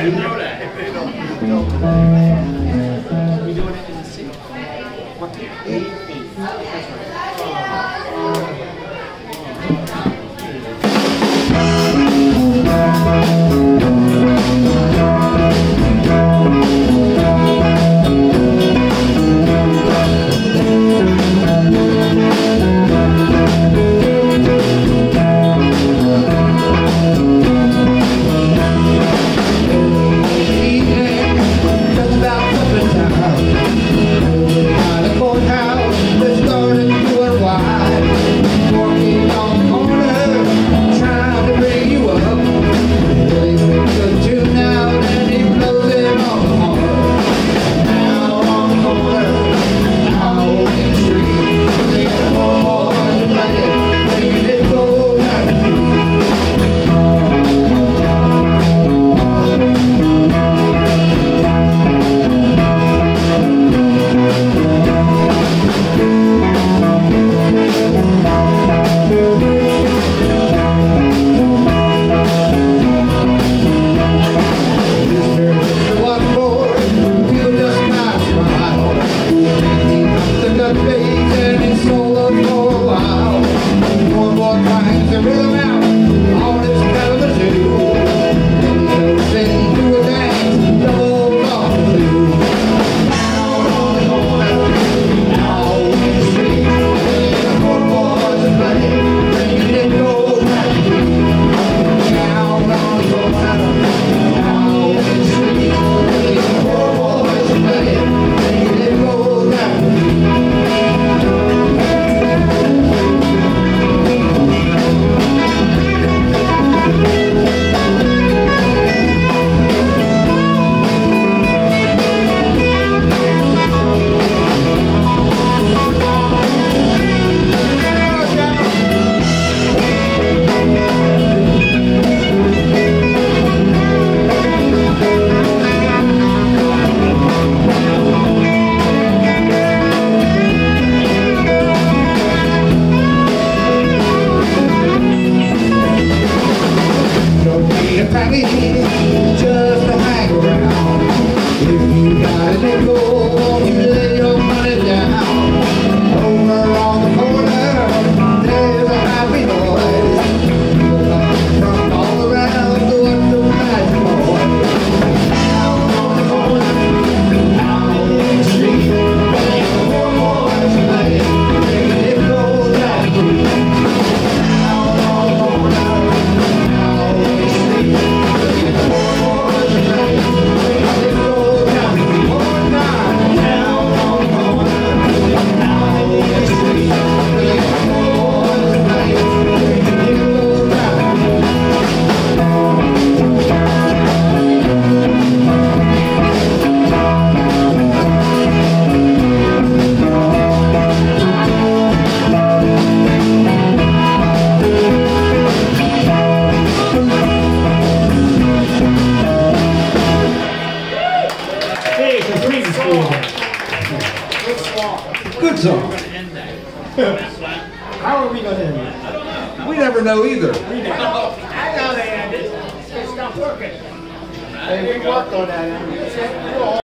Yeah, you know that. We doing it in the city. What? the rhythm out. just to hang around. If you got a nickel, won't you let Good song. How are we going to end that? We never know either. We never know. I know they end it. It's not working. They worked on that.